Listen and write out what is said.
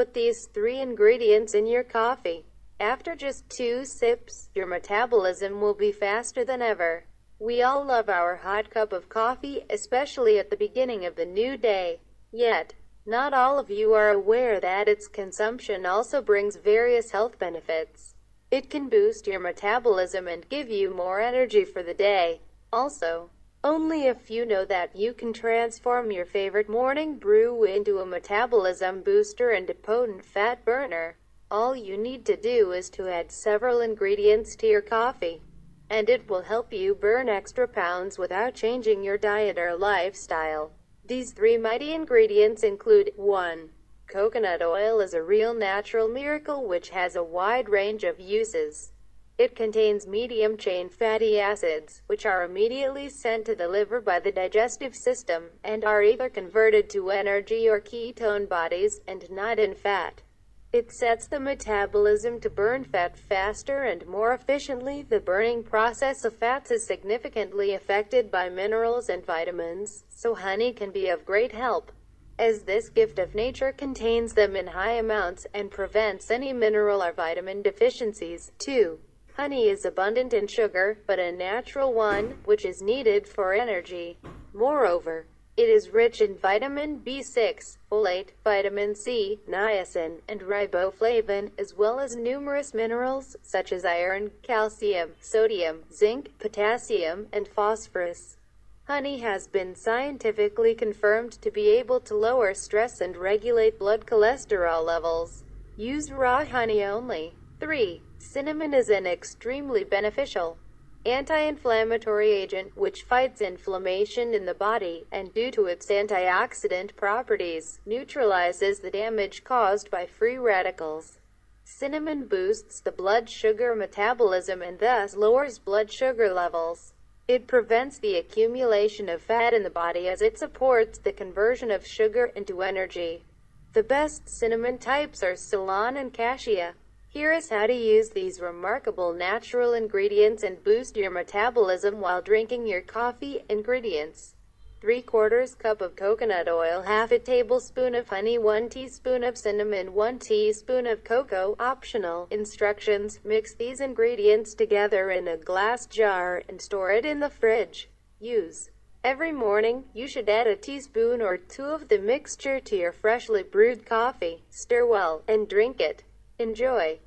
put these three ingredients in your coffee. After just two sips, your metabolism will be faster than ever. We all love our hot cup of coffee, especially at the beginning of the new day. Yet, not all of you are aware that its consumption also brings various health benefits. It can boost your metabolism and give you more energy for the day. Also, only a few know that you can transform your favorite morning brew into a metabolism booster and a potent fat burner. All you need to do is to add several ingredients to your coffee, and it will help you burn extra pounds without changing your diet or lifestyle. These three mighty ingredients include 1. Coconut oil is a real natural miracle which has a wide range of uses. It contains medium-chain fatty acids, which are immediately sent to the liver by the digestive system, and are either converted to energy or ketone bodies, and not in fat. It sets the metabolism to burn fat faster and more efficiently. The burning process of fats is significantly affected by minerals and vitamins, so honey can be of great help, as this gift of nature contains them in high amounts and prevents any mineral or vitamin deficiencies. 2. Honey is abundant in sugar, but a natural one, which is needed for energy. Moreover, it is rich in vitamin B6, folate, vitamin C, niacin, and riboflavin, as well as numerous minerals such as iron, calcium, sodium, zinc, potassium, and phosphorus. Honey has been scientifically confirmed to be able to lower stress and regulate blood cholesterol levels. Use raw honey only. 3. Cinnamon is an extremely beneficial anti-inflammatory agent which fights inflammation in the body, and due to its antioxidant properties, neutralizes the damage caused by free radicals. Cinnamon boosts the blood sugar metabolism and thus lowers blood sugar levels. It prevents the accumulation of fat in the body as it supports the conversion of sugar into energy. The best cinnamon types are Ceylon and Cassia. Here is how to use these remarkable natural ingredients and boost your metabolism while drinking your coffee. Ingredients 3 quarters cup of coconut oil, half a tablespoon of honey, 1 teaspoon of cinnamon, 1 teaspoon of cocoa. Optional instructions Mix these ingredients together in a glass jar and store it in the fridge. Use Every morning, you should add a teaspoon or two of the mixture to your freshly brewed coffee. Stir well and drink it. Enjoy.